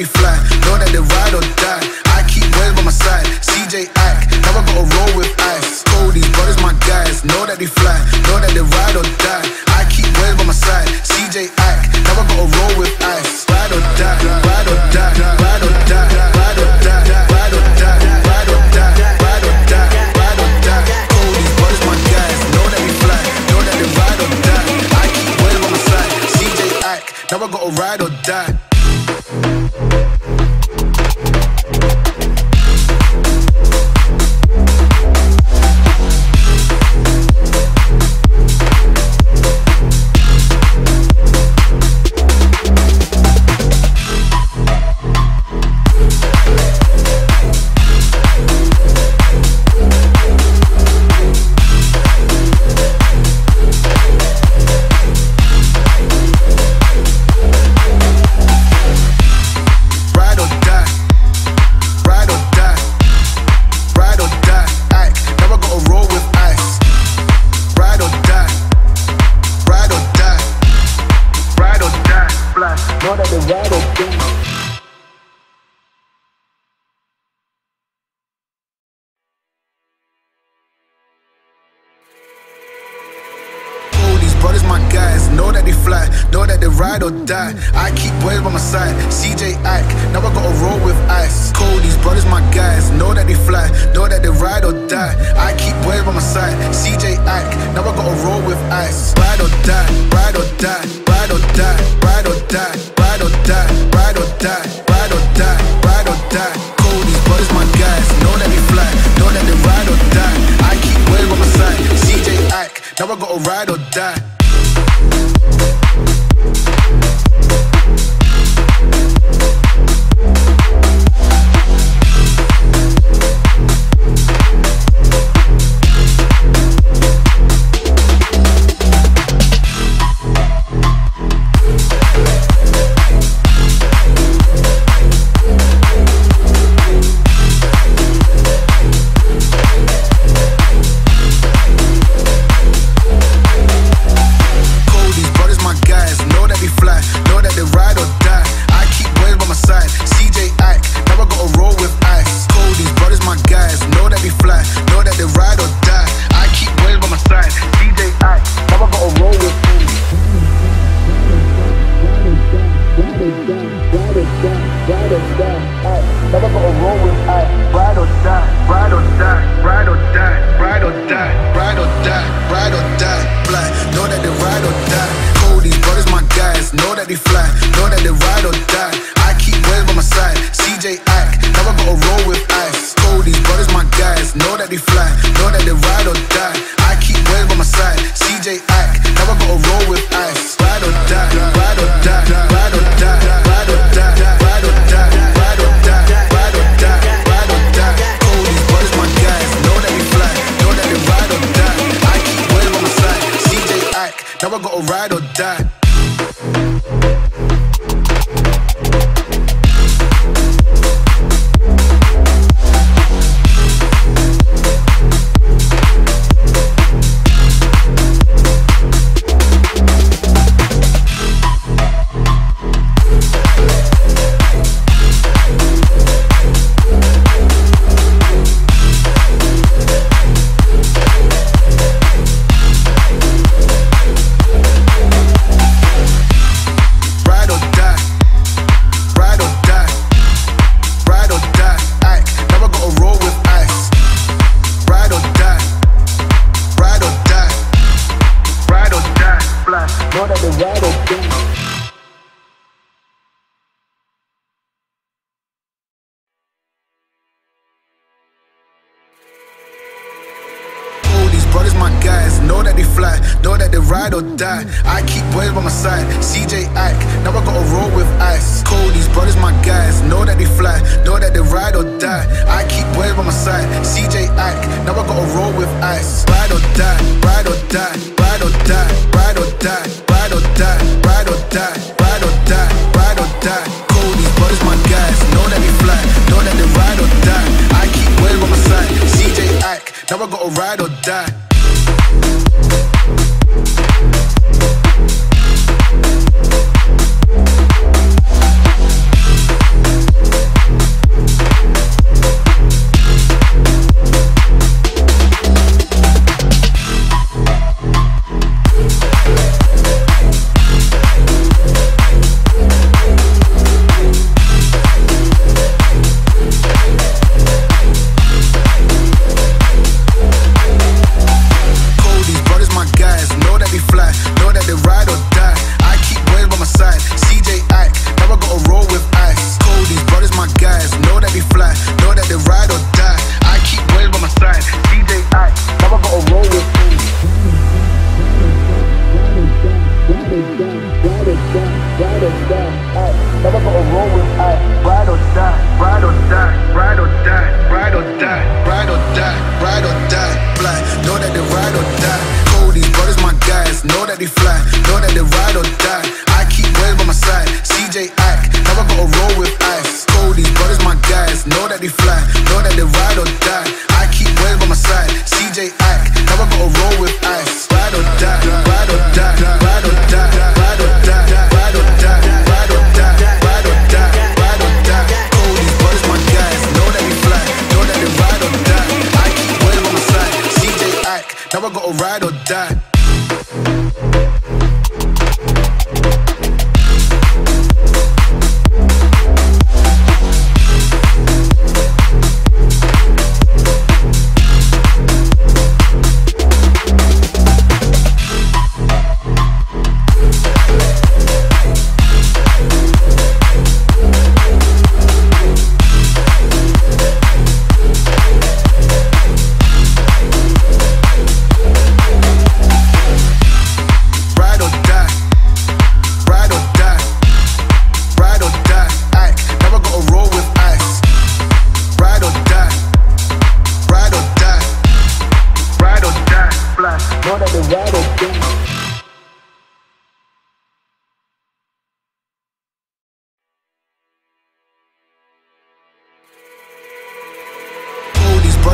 They fly, ride or die. I keep boys by my side, CJ Ike, now I gotta roll with ice. Cold, these brothers my guys, know that they fly, know that they ride or die. I keep boys by my side, CJ Ike, now I gotta roll with ice. Ride or die, ride or die, ride or die, ride or die, ride or die, ride or die, ride or die, ride or die. Cody's brothers my guys, know that they fly, know that they ride or die. I keep boys by my side, CJ Ike, now I gotta ride or die. Ike, now I gotta roll with ice. Ride or die. I keep boys by my side, CJ Ike, now I gotta roll with ice. Cold, these brothers, my guys, know that they fly, know that they ride or die. I keep boys by my side, CJ Ike, now I gotta roll with ice. Ride or die, ride or die, ride or die, ride or die, ride or die, ride or die, ride or die, ride or die. Cody's brothers, my guys, know that they fly, know that they ride or die. I keep boys by my side, CJ Ike, now I gotta ride or die. Now I gotta roll with. Ride or die, ride or die, ride or die, ride or die, ride or die, ride or die. Know that they ride or die. Cody's brothers, my guys, know that they fly, know that they ride or die. I keep boys by my side, CJ now I gotta roll with ice. Cody's brothers, my guys, know that they fly, know that they ride or die. Now I gotta ride or die.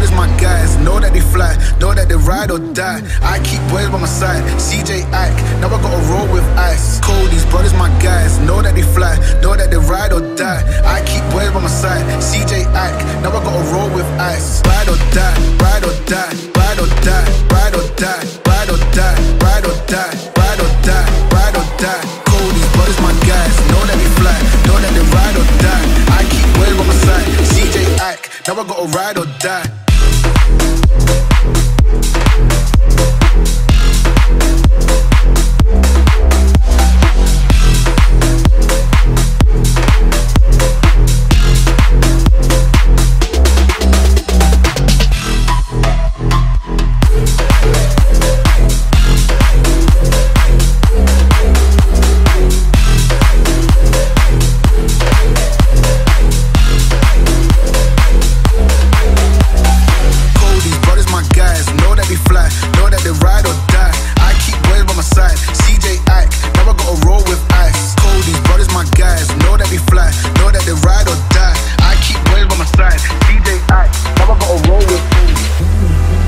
Brothers, my guys, know that they fly, know that they ride or die. I keep boys by my side, CJ Ike, now I gotta roll with ice. Cody's brothers, my guys, know that they fly, know that they ride or die. I keep boys by my side, CJ Ike, now I gotta roll with ice. Ride or die, ride or die, ride or die, ride or die, ride or die, ride or die, ride or die, ride or die. Cody's brothers, my guys, know that they fly, know that they ride or die. I keep boys by my side, CJ now I gotta ride or die. Ride or